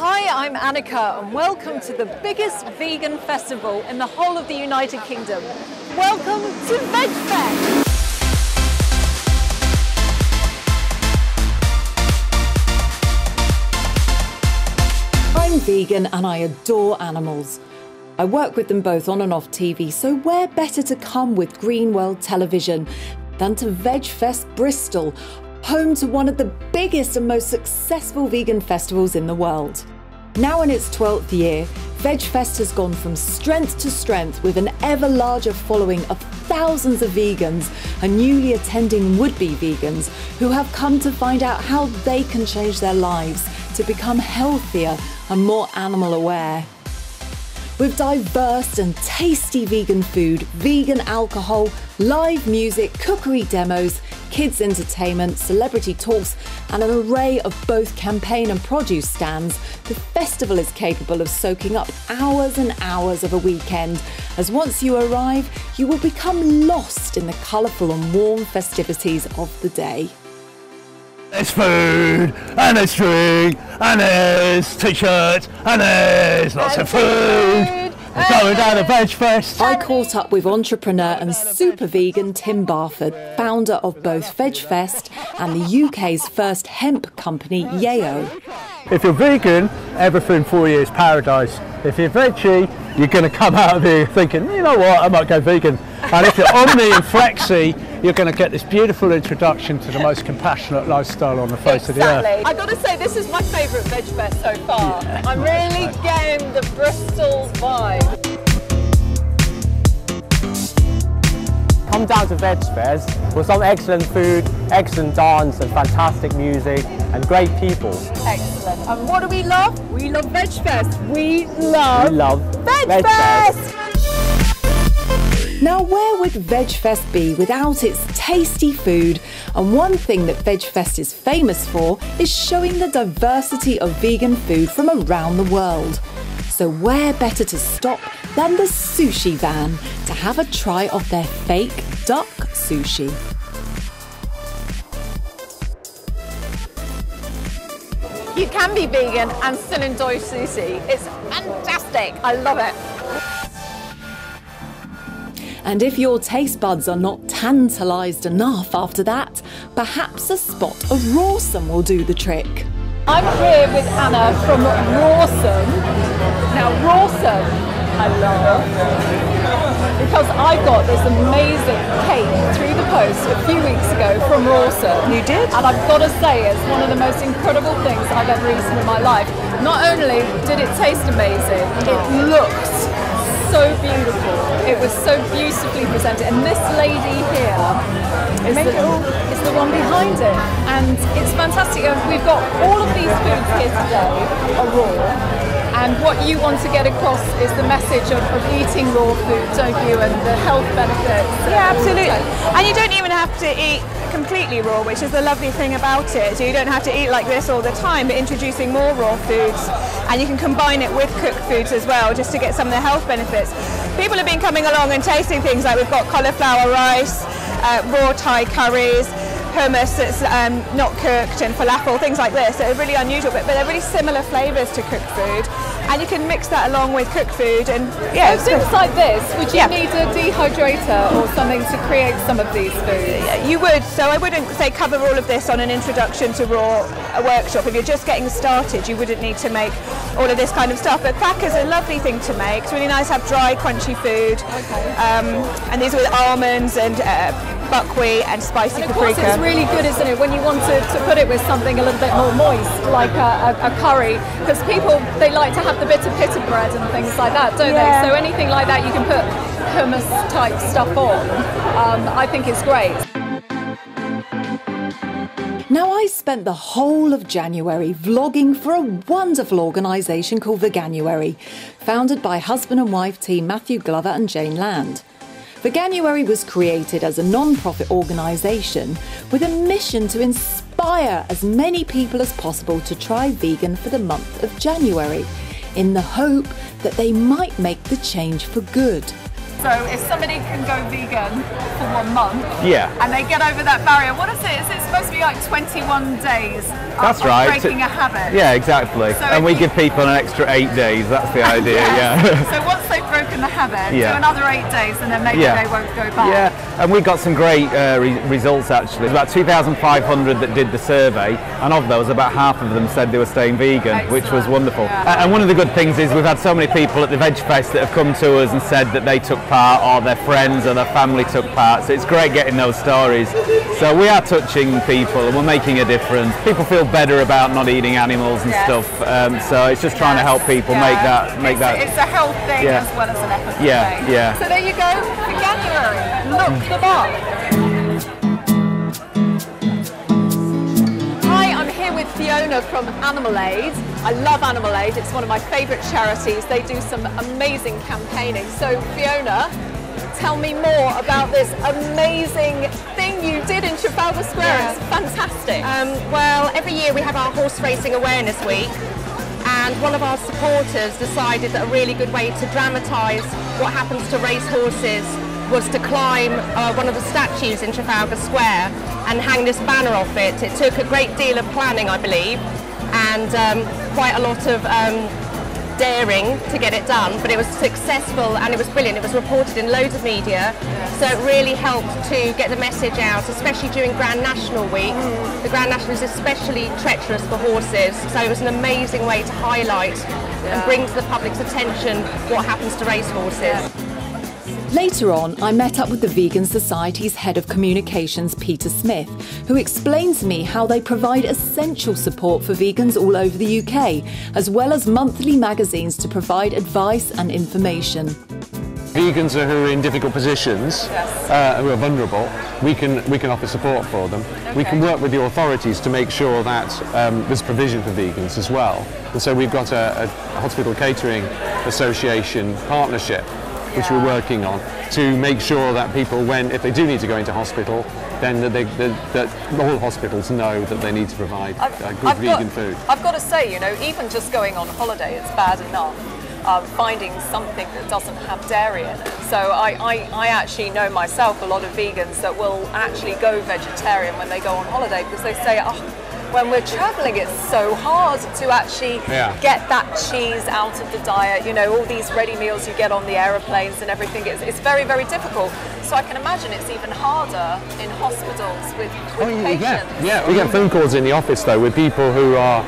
Hi, I'm Anneka, and welcome to the biggest vegan festival in the whole of the United Kingdom. Welcome to VegFest! I'm vegan and I adore animals. I work with them both on and off TV, so where better to come with Green World Television than to VegFest Bristol, home to one of the biggest and most successful vegan festivals in the world. Now in its 12th year, VegFest has gone from strength to strength with an ever larger following of thousands of vegans and newly attending would be vegans who have come to find out how they can change their lives to become healthier and more animal aware. With diverse and tasty vegan food, vegan alcohol, live music, cookery demos, kids' entertainment, celebrity talks, and an array of both campaign and produce stands, the festival is capable of soaking up hours and hours of a weekend. As once you arrive, you will become lost in the colourful and warm festivities of the day. There's food, and there's drink, and there's t-shirts, and there's lots of food. We're going down to Veg Fest. I caught up with entrepreneur and super vegan Tim Barford, founder of both VegFest and the UK's first hemp company, Yaoh. If you're vegan, everything for you is paradise. If you're veggie, you're going to come out of here thinking, you know what, I might go vegan. And if you're Omni and Flexi, you're going to get this beautiful introduction to the most compassionate lifestyle on the face exactly. of the earth. I've got to say, this is my favourite Veg Fest so far. Yeah, I'm really getting the Bristol vibe. Come down to Veg Fest for some excellent food, excellent dance and fantastic music and great people. Excellent. And what do we love? We love Veg Fest. We love, we love Veg, Veg Fest. Fest. Now, where would VegFest be without its tasty food? And one thing that VegFest is famous for is showing the diversity of vegan food from around the world. So, where better to stop than the sushi van to have a try of their fake duck sushi? You can be vegan and still enjoy sushi. It's fantastic. I love it. And if your taste buds are not tantalised enough after that, perhaps a spot of Rawsome will do the trick. I'm here with Anna from Rawsome. Now, Rawsome, I love because I got this amazing cake through the post a few weeks ago from Rawsome. You did? And I've got to say, it's one of the most incredible things I've ever eaten in my life. Not only did it taste amazing, it oh. looks so beautiful. It was so beautifully presented. And this lady here is the, is the one behind it. And it's fantastic. And we've got all of these foods here today are raw. And what you want to get across is the message of, of eating raw food, don't you? And the health benefits. Yeah, absolutely. And you don't even have to eat completely raw, which is the lovely thing about it. So you don't have to eat like this all the time, but introducing more raw foods. And you can combine it with cooked foods as well, just to get some of the health benefits. People have been coming along and tasting things like we've got cauliflower rice, uh, raw Thai curries, hummus that's um, not cooked and falafel, things like this. They're really unusual, but, but they're really similar flavours to cooked food. And you can mix that along with cooked food. And yeah, so things like this, would you yeah. need a dehydrator or something to create some of these foods? You would. So I wouldn't say cover all of this on an introduction to raw a workshop. If you're just getting started, you wouldn't need to make all of this kind of stuff. But crackers are a lovely thing to make. It's really nice to have dry, crunchy food. Okay. Um, and these are with almonds and uh, buckwheat and spicy and of paprika. Course it's really good, isn't it, when you want to, to put it with something a little bit more moist, like a, a, a curry, because people they like to have the bit of pita bread and things like that, don't yeah. they? So anything like that you can put hummus type stuff on. Um, I think it's great. Now, I spent the whole of January vlogging for a wonderful organisation called Veganuary, founded by husband and wife team Matthew Glover and Jane Land. Veganuary was created as a non profit organisation with a mission to inspire as many people as possible to try vegan for the month of January, in the hope that they might make the change for good. So if somebody can go vegan for one month Yeah. and they get over that barrier, what is it? Is it supposed to be like 21 days That's of right. breaking a habit? Yeah, exactly. So and we you- give people an extra eight days. That's the idea. Yes. Yeah. so once they've broken the habit, Yeah. do another eight days and then maybe Yeah. they won't go back. Yeah, and we got some great uh, re- results actually. There's about 2,500 that did the survey, and of those, about half of them said they were staying vegan, which was wonderful. Yeah. And one of the good things is we've had so many people at the Veg Fest that have come to us and said that they took part, or their friends or their family took part. So it's great getting those stories. So we are touching people, and we're making a difference. People feel better about not eating animals and Yes. stuff. Um, so it's just trying to help people make that make it's, that. It's a health thing as well as an ethical Yeah, thing. yeah. So there you go for January. Look them up. Hi, I'm here with Fiona from Animal Aid. I love Animal Aid. It's one of my favourite charities. They do some amazing campaigning. So Fiona, tell me more about this amazing thing you did in Trafalgar Square. It's fantastic. Um, well, every year we have our Horse Racing Awareness Week, and one of our supporters decided that a really good way to dramatise what happens to race horses was to climb uh, one of the statues in Trafalgar Square and hang this banner off it. It took a great deal of planning, I believe, and um, quite a lot of um, daring to get it done, but it was successful and it was brilliant. It was reported in loads of media, so it really helped to get the message out, especially during Grand National Week. Mm. The Grand National is especially treacherous for horses, so it was an amazing way to highlight and bring to the public's attention what happens to racehorses. Later on, I met up with the Vegan Society's head of communications, Peter Smith, who explained to me how they provide essential support for vegans all over the UK, as well as monthly magazines to provide advice and information. Vegans who are in difficult positions, uh, who are vulnerable, we can we can offer support for them. We can work with the authorities to make sure that um, there's provision for vegans as well. And so we've got a, a Hospital Catering Association partnership, which we're working on to make sure that people, when if they do need to go into hospital, then that, they, that, that all hospitals know that they need to provide uh, good vegan food. I've got to say, you know, even just going on holiday, it's bad enough. Um, finding something that doesn't have dairy in it. So I, I, I actually know myself a lot of vegans that will actually go vegetarian when they go on holiday because they say, oh, when we're traveling, it's so hard to actually Yeah. get that cheese out of the diet. You know, all these ready meals you get on the aeroplanes and everything. It's, it's very, very difficult. So I can imagine it's even harder in hospitals with, with Oh, yeah, patients. yeah. We get phone calls in the office though with people who are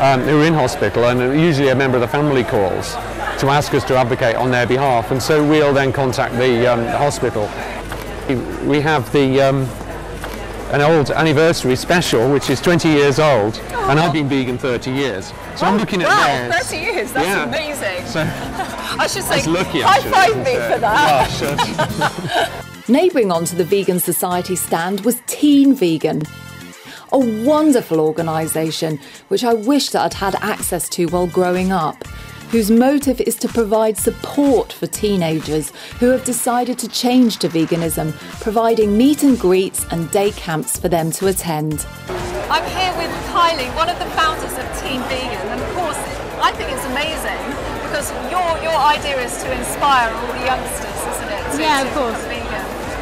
um, who are in hospital, and usually a member of the family calls to ask us to advocate on their behalf, and so we'll then contact the, um, the hospital. We have the um, an old anniversary special, which is 20 years old, and I've been vegan 30 years. So I'm oh, looking at Oh, wow, theirs. 30 years, that's Yeah. amazing. So I should say, that's lucky. high actually, five me for that. Oh. Neighbouring onto the Vegan Society stand was Teen Vegan, a wonderful organisation which I wish that I'd had access to while growing up, whose motive is to provide support for teenagers who have decided to change to veganism, providing meet and greets and day camps for them to attend. I'm here with Kylie, one of the founders of Teen Vegan, and of course, I think it's amazing because your your idea is to inspire all the youngsters, isn't it? To, Yeah, to of course.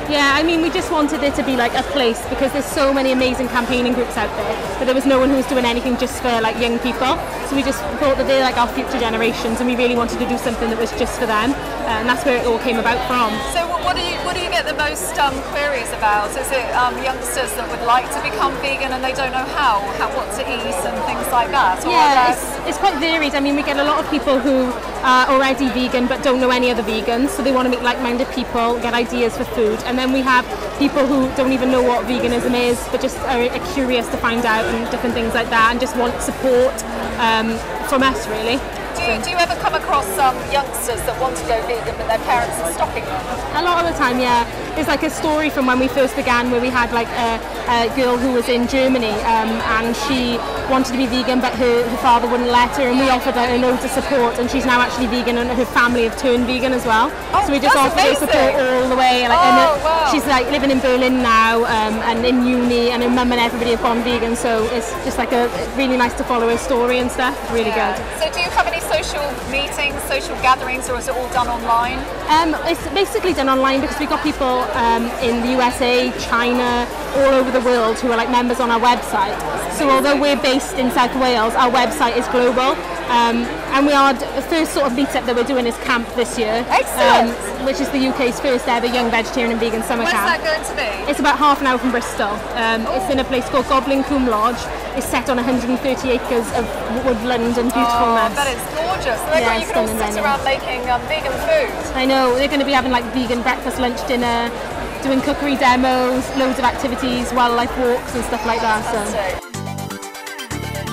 Yeah, I mean, we just wanted it to be like a place because there's so many amazing campaigning groups out there, but there was no one who was doing anything just for like young people. So we just thought that they're like our future generations, and we really wanted to do something that was just for them, uh, and that's where it all came about from. So what- do you what do you get the most um, queries about? Is it um, youngsters that would like to become vegan and they don't know how, how what to eat and things like that? Or Yeah, there- it's, it's quite varied. I mean, we get a lot of people who are already vegan but don't know any other vegans, so they want to meet like-minded people, get ideas for food, and then we have people who don't even know what veganism is, but just are, are curious to find out and different things like that, and just want support um, from us, really. do, you, do you ever come across some youngsters that want to go vegan but their parents are stopping them? A lot of the time, yeah. There's like a story from when we first began where we had like a, a girl who was in Germany um, and she wanted to be vegan, but her, her father wouldn't let her, and we offered her a loads of support, and she's now actually vegan, and her family have turned vegan as well. Oh, so we just offered her support all the way. Like, Oh, and uh, wow. she's like living in Berlin now, um, and in uni, and her mum and everybody have gone vegan. So it's just like a really nice to follow her story and stuff. Really good. So do you have any social meetings, social gatherings, or is it all done online? Um, it's basically done online because we've got people um, in the USA, China, all over the world who are like members on our website. So although we're based in South Wales, our website is global. Um, and we are the first sort of meetup that we're doing is camp this year, Excellent. um, which is the UK's first ever young vegetarian and vegan summer Where's camp. that going to be? It's about half an hour from Bristol. Um, it's in a place called Goblin Combe Lodge. It's set on 130 acres of woodland and beautifulness. Oh, that is gorgeous. So Yeah, you can all sit around making um, vegan food. I know they're going to be having like vegan breakfast, lunch, dinner, doing cookery demos, loads of activities, wildlife walks, and stuff like that. So.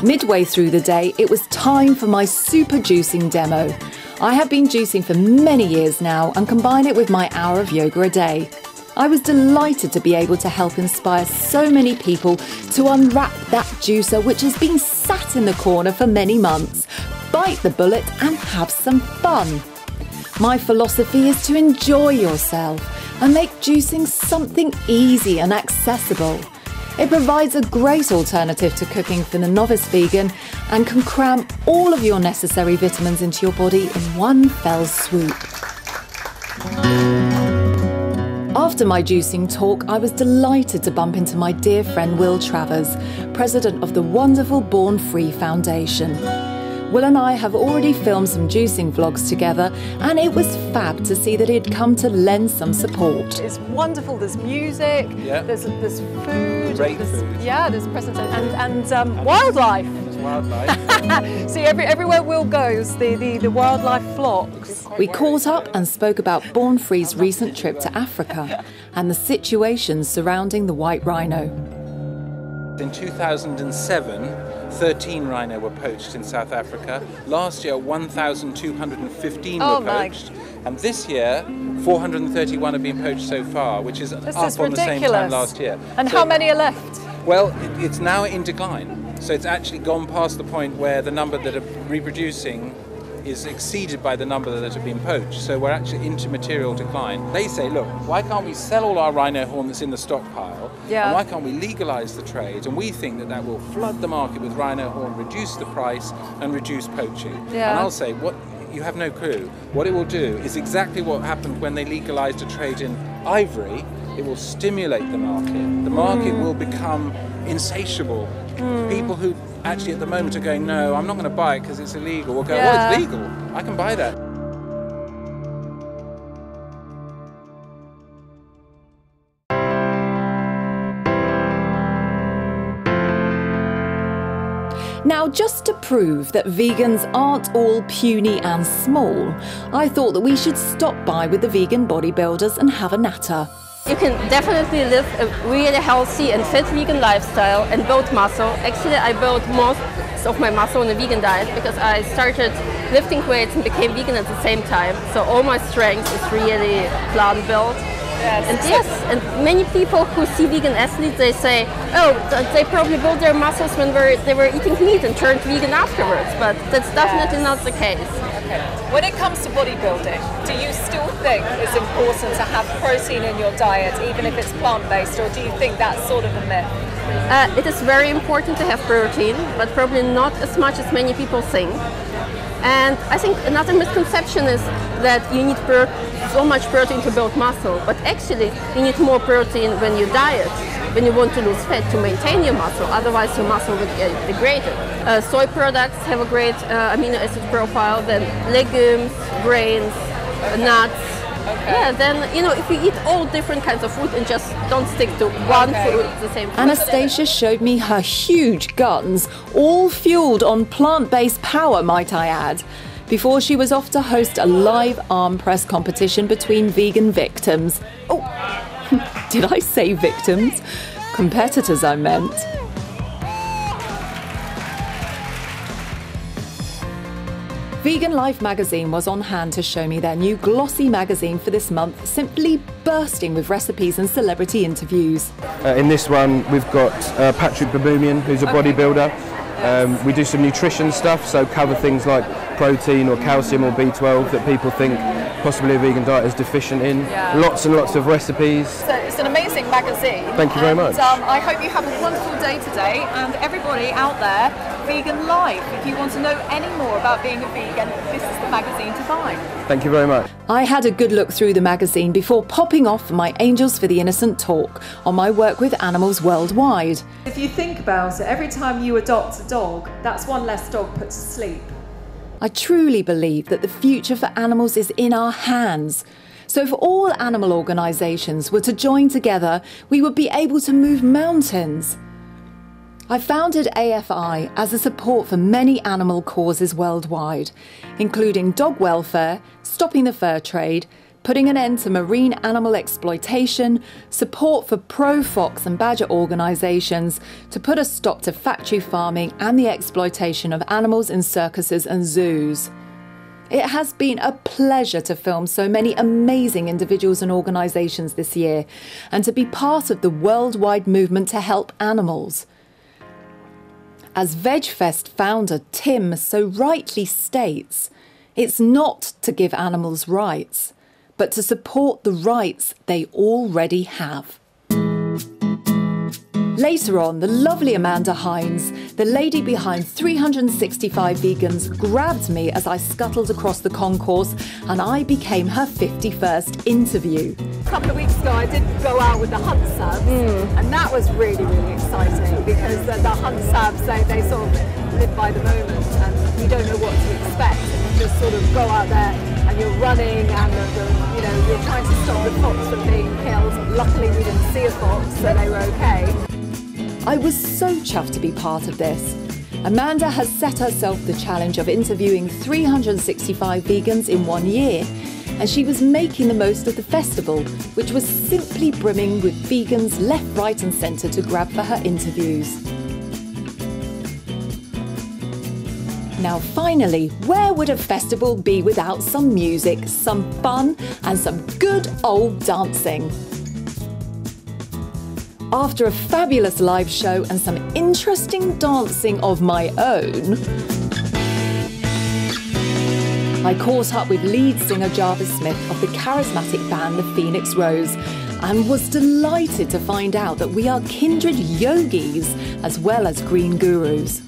Midway through the day, it was time for my super juicing demo. I have been juicing for many years now and combine it with my hour of yoga a day. I was delighted to be able to help inspire so many people to unwrap that juicer which has been sat in the corner for many months, bite the bullet and have some fun. My philosophy is to enjoy yourself and make juicing something easy and accessible. It provides a great alternative to cooking for the novice vegan and can cram all of your necessary vitamins into your body in one fell swoop. After my juicing talk, I was delighted to bump into my dear friend Will Travers, president of the wonderful Born Free Foundation. Will and I have already filmed some juicing vlogs together, and it was fab to see that he'd come to lend some support. It's wonderful. There's music. Yeah. There's there's food. Great there's, food. Yeah. There's presentation and and um, wildlife. Wildlife. See, every everywhere Will goes, the the, the wildlife flocks. We caught up and spoke about Born Free's recent trip to Africa and the situations surrounding the white rhino. In 2007, 13 rhino were poached in South Africa. Last year, 1,215 Oh were my. poached. And this year, 431 have been poached so far, which is This up is on the same time last year. And So- how many are left? Well, it, it's now in decline. So it's actually gone past the point where the number that are reproducing is exceeded by the number that have been poached. So we're actually into material decline. They say, look, why can't we sell all our rhino horn that's in the stockpile? Yeah. And why can't we legalise the trade? And we think that that will flood the market with rhino horn, reduce the price, and reduce poaching. Yeah. And I'll say, what you have no clue. What it will do is exactly what happened when they legalised a trade in ivory. It will stimulate the market. The market Hmm. will become insatiable. People who actually at the moment are going, no, I'm not going to buy it because it's illegal, will go, well, it's legal. I can buy that. Now, just to prove that vegans aren't all puny and small, I thought that we should stop by with the vegan bodybuilders and have a natter. You can definitely live a really healthy and fit vegan lifestyle and build muscle. Actually, I built most of my muscle on a vegan diet because I started lifting weights and became vegan at the same time. So all my strength is really plant built. And yes, and many people who see vegan athletes, they say, oh, they probably built their muscles when were, they were eating meat and turned vegan afterwards. But that's definitely not the case. When it comes to bodybuilding, do you still think it's important to have protein in your diet, even if it's plant-based, or do you think that's sort of a myth? Uh, it is very important to have protein, but probably not as much as many people think. And I think another misconception is that you need so much protein to build muscle, but actually you need more protein when you diet, when you want to lose fat to maintain your muscle, otherwise your muscle will get degraded. Uh, soy products have a great uh, amino acid profile, then legumes, grains, uh, nuts. Yeah, then you know if you eat all different kinds of food and just don't stick to one food, the same food. Anastasia showed me her huge guns, all fueled on plant based power, might I add, before she was off to host a live arm press competition between vegan victims. Oh, did I say victims? Competitors, I meant. Vegan Life magazine was on hand to show me their new glossy magazine for this month, simply bursting with recipes and celebrity interviews. Uh, in this one, we've got uh, Patrick Baboumian, who's a bodybuilder. Um, we do some nutrition stuff, so cover things like protein or calcium or B12 that people think possibly a vegan diet is deficient in. Yeah. Lots and lots of recipes. So it's an amazing magazine. Thank you very and, much. Um, I hope you have a wonderful day today, and everybody out there, Vegan Life. If you want to know any more about being a vegan, this is the magazine to buy. Thank you very much. I had a good look through the magazine before popping off for my Angels for the Innocent talk on my work with animals worldwide. If you think about it, every time you adopt a dog, that's one less dog put to sleep. I truly believe that the future for animals is in our hands. So, if all animal organisations were to join together, we would be able to move mountains. I founded AFI as a support for many animal causes worldwide, including dog welfare, stopping the fur trade, putting an end to marine animal exploitation, support for pro fox and badger organisations to put a stop to factory farming and the exploitation of animals in circuses and zoos. It has been a pleasure to film so many amazing individuals and organisations this year and to be part of the worldwide movement to help animals. As VegFest founder Tim so rightly states, it's not to give animals rights, but to support the rights they already have. Mm. Later on, the lovely Amanda Hines, the lady behind 365 Vegans, grabbed me as I scuttled across the concourse and I became her 51st interview. A couple of weeks ago, I did go out with the Hunt Sabs, mm. and that was really, really exciting because the, the Hunt Sabs, they, they sort of live by the moment and you don't know what to expect. And you just sort of go out there and you're running and the, the, you know you're trying to stop the fox from being killed. Luckily, we didn't see a fox, so they were okay. I was so chuffed to be part of this. Amanda has set herself the challenge of interviewing 365 vegans in one year, and she was making the most of the festival, which was simply brimming with vegans left, right, and centre to grab for her interviews. Now, finally, where would a festival be without some music, some fun, and some good old dancing? After a fabulous live show and some interesting dancing of my own, I caught up with lead singer Jarvis Smith of the charismatic band The Phoenix Rose and was delighted to find out that we are kindred yogis as well as green gurus.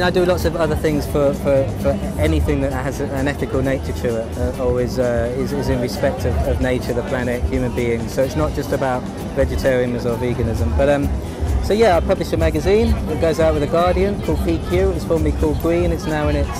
And I do lots of other things for, for, for anything that has an ethical nature to it, uh, or is, uh, is, is in respect of, of nature, the planet, human beings. So it's not just about vegetarianism or veganism. But um, so yeah, I publish a magazine that goes out with the Guardian called PQ. It's formerly called Green. It's now in its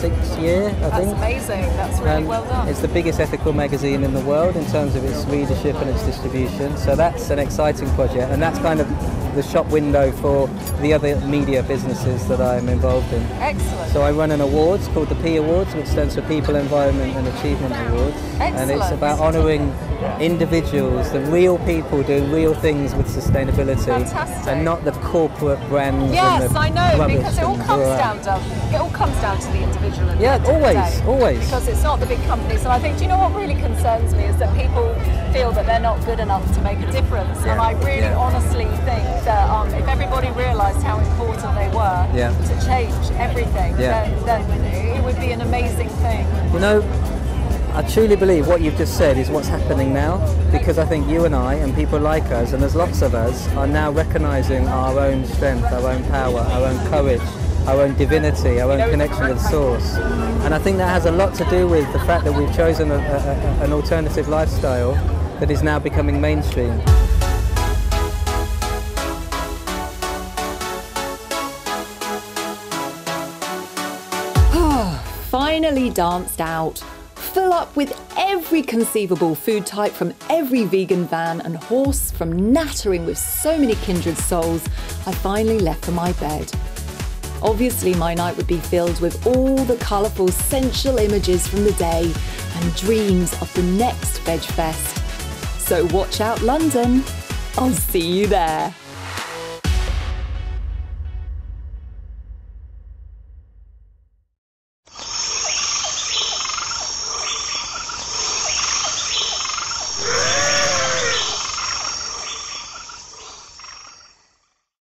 sixth year, I That's think. amazing. That's really Um, well done. It's the biggest ethical magazine in the world in terms of its readership and its distribution. So that's an exciting project, and that's kind of the shop window for the other media businesses that I'm involved in. Excellent. So I run an awards called the Pea Awards, which stands for People, Environment and Achievement Awards. And it's about honouring individuals, the real people doing real things with sustainability. Fantastic. And not the corporate brands Yes, the I know, because it all comes down to it all comes down to the individual. At Yeah, the always, day. always. Because it's not the big companies, and I think, do you know what really concerns me is that people feel that they're not good enough to make a difference, and I really yeah. honestly think that um, if everybody realised how important they were Yeah. to change everything, Yeah. then, then it would be an amazing thing. You know, I truly believe what you've just said is what's happening now because I think you and I and people like us, and there's lots of us, are now recognising our own strength, our own power, our own courage, our own divinity, our own connection with Source. And I think that has a lot to do with the fact that we've chosen a, a, a- an alternative lifestyle that is now becoming mainstream. Danced out. Fill up with every conceivable food type from every vegan van and hoarse from nattering with so many kindred souls, I finally left for my bed. Obviously, my night would be filled with all the colourful, sensual images from the day and dreams of the next Veg Fest. So watch out, London. I'll see you there.